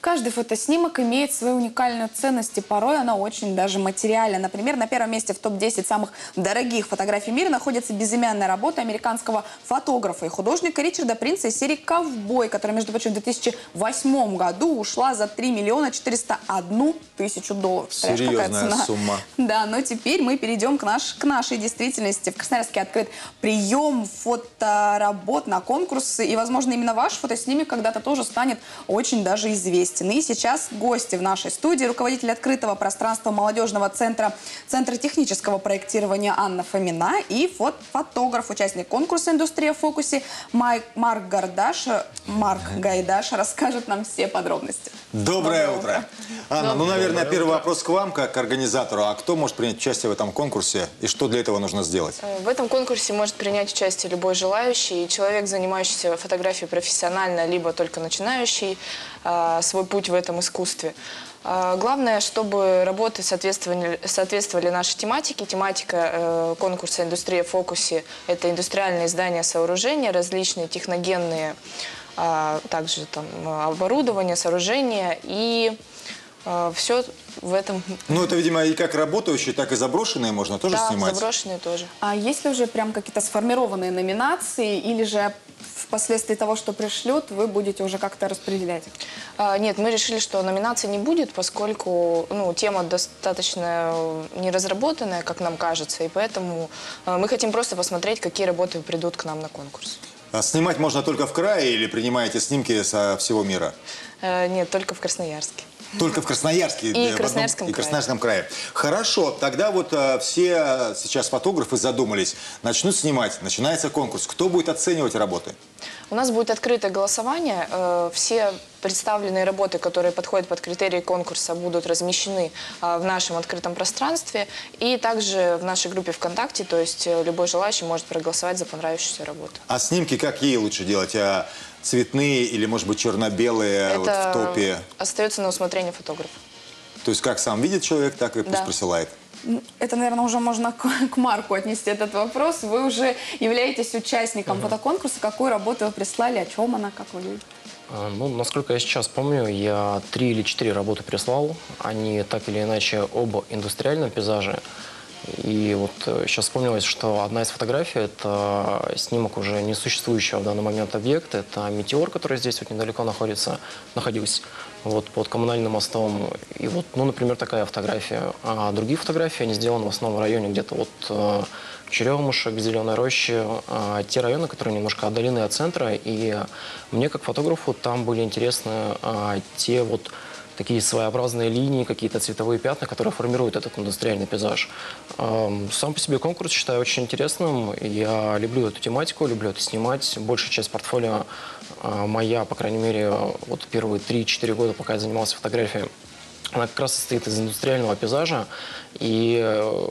Каждый фотоснимок имеет свои уникальные ценности, порой она очень даже материальна. Например, на первом месте в топ-10 самых дорогих фотографий мира находится безымянная работа американского фотографа и художника Ричарда Принца из серии «Ковбой», которая, между прочим, в 2008 году ушла за 3 миллиона 401 тысячу долларов. Серьезная сумма. Да, но теперь мы перейдем к, наш, к нашей действительности. В Красноярске открыт прием фоторабот на конкурсы. И, возможно, именно ваш фотоснимок когда-то тоже станет очень даже известен. И сейчас гости в нашей студии, руководитель открытого пространства молодежного центра, Центра технического проектирования Анна Фомина и фот фотограф, участник конкурса «Индустрия в фокусе» Майк, Марк Гардаш, Марк Гайдаш расскажет нам все подробности. Доброе, Доброе утро. утро. Анна, ну, наверное, первый вопрос к вам, как к организатору. А кто может принять участие в этом конкурсе и что для этого нужно сделать? Э, В этом конкурсе может принять участие любой желающий. Человек, занимающийся фотографией профессионально, либо только начинающий свой путь в этом искусстве. Э, Главное, чтобы работы соответствовали, соответствовали нашей тематике. Тематика э, конкурса «Индустрия в фокусе» – это индустриальные здания, сооружения, различные техногенные, а, также там э, оборудование, сооружения и все в этом. Ну, это, видимо, и как работающие, так и заброшенные можно тоже да, снимать. заброшенные тоже. А есть ли уже прям какие-то сформированные номинации или же впоследствии того, что пришлют, вы будете уже как-то распределять? А, Нет, мы решили, что номинации не будет, поскольку ну, тема достаточно э, неразработанная, как нам кажется, и поэтому э, мы хотим просто посмотреть, какие работы придут к нам на конкурс. А снимать можно только в крае или принимаете снимки со всего мира? Э, Нет, только в Красноярске. Только в Красноярске. И э, в одном- Красноярском и крае. Красноярском крае. Хорошо, тогда вот э, все сейчас фотографы задумались, начнут снимать, начинается конкурс. Кто будет оценивать работы? У нас будет открытое голосование. э, Все представленные работы, которые подходят под критерии конкурса, будут размещены э, в нашем открытом пространстве и также в нашей группе ВКонтакте, то есть э, любой желающий может проголосовать за понравившуюся работу. А снимки какие лучше делать? А цветные или, может быть, черно-белые вот в топе? остается на усмотрение фотографа. То есть как сам видит человек, так и пусть Да. присылает. Это, наверное, уже можно к, к Марку отнести этот вопрос. Вы уже являетесь участником фотоконкурса. Какую работу вы прислали, о чем она, как выглядит? А, Ну, насколько я сейчас помню, я три или четыре работы прислал. Они так или иначе оба индустриальном пейзаже. И вот э, сейчас вспомнилось, что одна из фотографий – это снимок уже несуществующего в данный момент объекта. Это метеор, который здесь вот недалеко находится, находился вот под коммунальным мостом. И вот, ну, например, такая фотография. А другие фотографии, они сделаны в основном в районе где-то вот э, Черемушек, Зеленой Рощи, э, те районы, которые немножко отдалены от центра. И мне, как фотографу, там были интересны э, те вот такие своеобразные линии, какие-то цветовые пятна, которые формируют этот индустриальный пейзаж. Эм, Сам по себе конкурс считаю очень интересным. Я люблю эту тематику, люблю это снимать. Большая часть портфолио моя, по крайней мере, вот первые 3-4 года, пока я занимался фотографией, она как раз состоит из индустриального пейзажа. И э,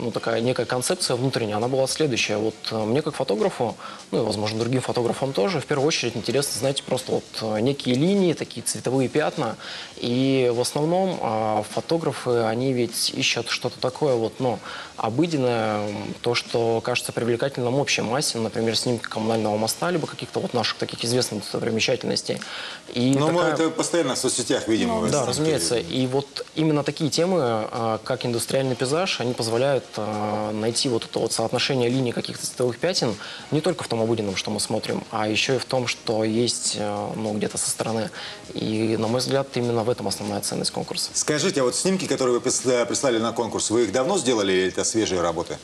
ну, такая некая концепция внутренняя, она была следующая. Вот э, мне как фотографу, ну и, возможно, другим фотографам тоже, в первую очередь интересно, знаете, просто вот э, некие линии, такие цветовые пятна. И в основном фотографы, они ведь ищут что-то такое вот, ну, обыденное, то, что кажется привлекательным общей массе, например, снимки коммунального моста, либо каких-то вот наших таких известных достопримечательностей. И Ну, мы такая- это постоянно в соцсетях видим. вы да, разумеется. И вот именно такие темы, а, как индустриальный пейзаж, они позволяют а, найти вот это вот соотношение линий каких-то цветовых пятен не только в том обыденном, что мы смотрим, а еще и в том, что есть а, ну, где-то со стороны. И, на мой взгляд, именно в этом основная ценность конкурса. Скажите, а вот снимки, которые вы присла- прислали на конкурс, вы их давно сделали или это свежие работы?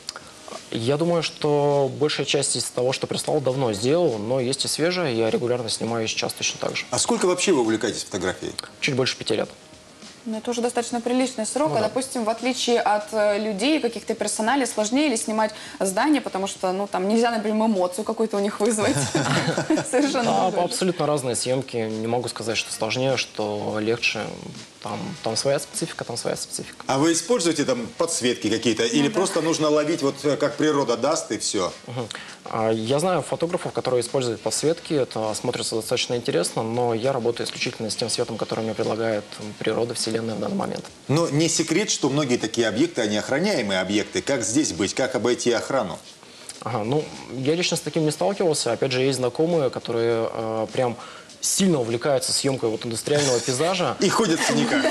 Я думаю, что большая часть из того, что прислал, давно сделал, но есть и свежее. Я регулярно снимаю сейчас точно так же. А сколько вообще вы увлекаетесь фотографией? Чуть больше пяти лет. Ну, это уже достаточно приличный срок. Ну а, да. допустим, в отличие от э, людей, каких-то персоналей, сложнее ли снимать здание, потому что, ну, там нельзя, например, эмоцию какую-то у них вызвать. Совершенно А, другое. абсолютно разные съемки. Не могу сказать, что сложнее, что легче. Там, там своя специфика, там своя специфика. А вы используете там подсветки какие-то? Ну Или просто нужно ловить, вот э, как природа даст, и все? А, Я знаю фотографов, которые используют подсветки. Это смотрится достаточно интересно, но я работаю исключительно с тем светом, который мне предлагает природа, Вселенная в данный момент. Но не секрет, что многие такие объекты, они охраняемые объекты. Как здесь быть? Как обойти охрану? Ага, ну, я лично с таким не сталкивался. Опять же, есть знакомые, которые э, прям сильно увлекаются съемкой вот индустриального пейзажа. И ходят в синяках.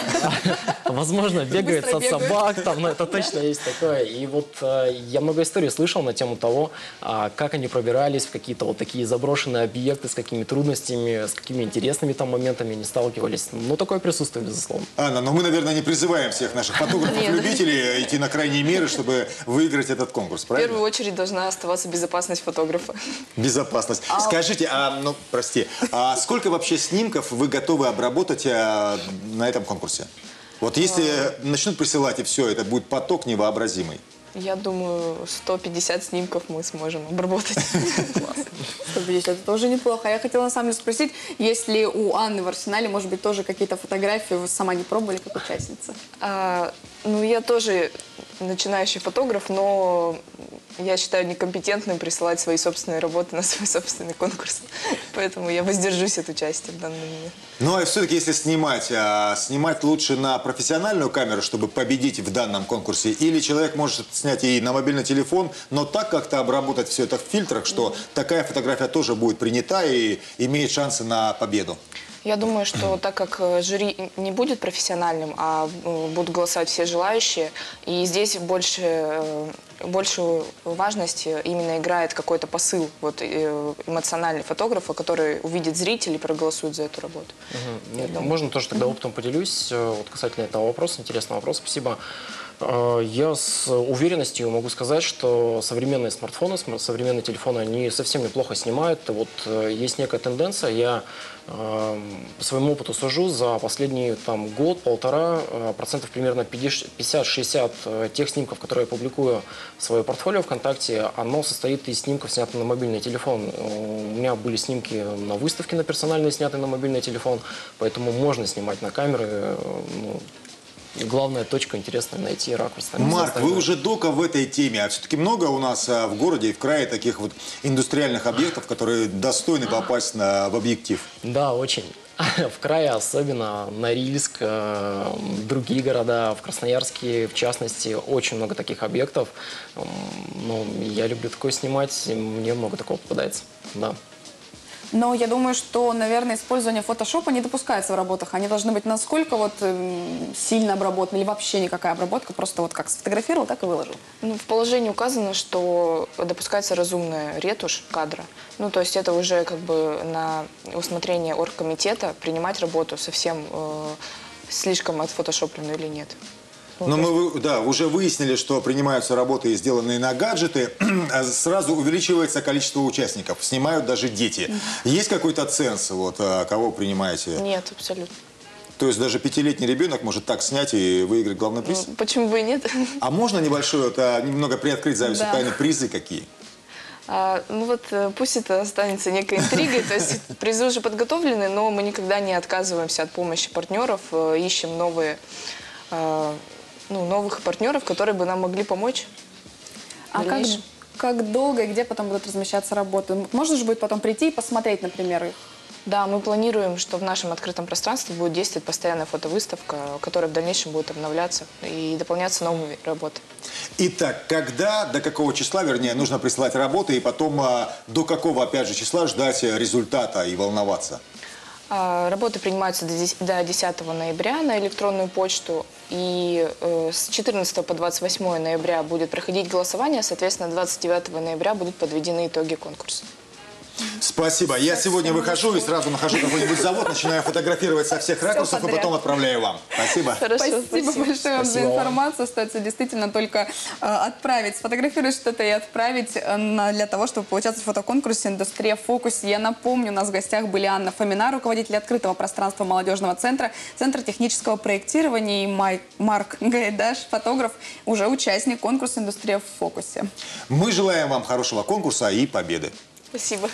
Возможно, бегает от собак, там, ну, это точно есть такое. И вот э, я много историй слышал на тему того, а, как они пробирались в какие-то вот такие заброшенные объекты, с какими трудностями, с какими интересными там моментами они сталкивались. Ну, такое присутствует, безусловно. Анна, но мы, наверное, не призываем всех наших фотографов-любителей идти на крайние меры, чтобы выиграть этот конкурс, В правильно? первую очередь должна оставаться безопасность фотографа. Безопасность. Скажите, а, ну, прости, а сколько вообще снимков вы готовы обработать а, на этом конкурсе? Вот если начнут присылать и все, это будет поток невообразимый. Я думаю, 150 снимков мы сможем обработать. 150, это тоже неплохо. А я хотела на самом деле спросить, есть ли у Анны в арсенале, может быть, тоже какие-то фотографии вы сама не пробовали как участница? А, ну, я тоже начинающий фотограф, но я считаю некомпетентным присылать свои собственные работы на свой собственный конкурс. Поэтому я воздержусь от участия в данный момент. Ну, а все-таки, если снимать, а, снимать лучше на профессиональную камеру, чтобы победить в данном конкурсе, или человек может снять и на мобильный телефон, но так как-то обработать все это в фильтрах, что такая фотография тоже будет принята и имеет шансы на победу. Я думаю, что так как э, жюри не будет профессиональным, а э, будут голосовать все желающие, и здесь больше, э, большую важность именно играет какой-то посыл вот, эмоциональный фотографа, который увидит зрителей и проголосует за эту работу. Ну, можно тоже тогда опытом поделюсь. Вот касательно этого вопроса, интересный вопрос, спасибо. Э, Я с уверенностью могу сказать, что современные смартфоны, см- современные телефоны, они совсем неплохо снимают. Вот э, есть некая тенденция, я э, по своему опыту сужу, за последний там, год-полтора э, процентов примерно 50-60 э, тех снимков, которые я публикую в свое портфолио ВКонтакте, оно состоит из снимков, снятых на мобильный телефон. У меня были снимки на выставке на персональные, снятые на мобильный телефон, поэтому можно снимать на камеры. ну, главная точка интересная найти ракурс. Марк, вы уже дока в этой теме, а все-таки много у нас а, в городе и в крае таких вот индустриальных объектов, которые достойны попасть на, в объектив. Да, очень. В крае особенно, Норильск, э, другие города, в Красноярске, в частности, очень много таких объектов. Ну, я люблю такое снимать, мне много такого попадается. Да. Но я думаю, что, наверное, использование фотошопа не допускается в работах. Они должны быть насколько вот эм, сильно обработаны или вообще никакая обработка, просто вот как сфотографировал, так и выложил. Ну, в положении указано, что допускается разумная ретушь кадра. Ну, то есть это уже как бы на усмотрение оргкомитета принимать работу совсем э, слишком отфотошопленную или нет. Но мы да, уже выяснили, что принимаются работы, сделанные на гаджеты, а сразу увеличивается количество участников, снимают даже дети. Есть какой-то ценз, вот, а, кого принимаете? Нет, абсолютно. То есть даже пятилетний ребенок может так снять и выиграть главный приз? Ну, почему бы и нет? А можно небольшой, вот, а, немного приоткрыть завесу Да. тайны, призы какие? А, ну вот э, пусть это останется некой интригой, то есть призы уже подготовлены, но мы никогда не отказываемся от помощи партнеров, э, ищем новые, э, ну, новых партнеров, которые бы нам могли помочь. А как, как долго и где потом будут размещаться работы? Можно же будет потом прийти и посмотреть, например, их? Да, мы планируем, что в нашем открытом пространстве будет действовать постоянная фотовыставка, которая в дальнейшем будет обновляться и дополняться новыми работами. Итак, когда, до какого числа, вернее, нужно присылать работы и потом а, до какого, опять же, числа ждать э, результата и волноваться? А, Работы принимаются до 10 до 10 ноября на электронную почту. И э, с 14 по 28 ноября будет проходить голосование. Соответственно, 29 ноября будут подведены итоги конкурса. Спасибо. Я сегодня выхожу и сразу нахожу какой-нибудь завод, начинаю фотографировать со всех ракурсов и потом отправляю вам. Спасибо. Хорошо, Спасибо, большое вам за Спасибо вам. информацию. Остается действительно только э, отправить, сфотографировать что-то и отправить э, на- для того, чтобы поучаствовать в фотоконкурсе «Индустрия в фокусе». Я напомню, у нас в гостях были Анна Фомина, руководитель открытого пространства молодежного центра, Центра технического проектирования и Май- Марк Гайдаш, фотограф, уже участник конкурса «Индустрия в фокусе». Мы желаем вам хорошего конкурса и победы. Спасибо.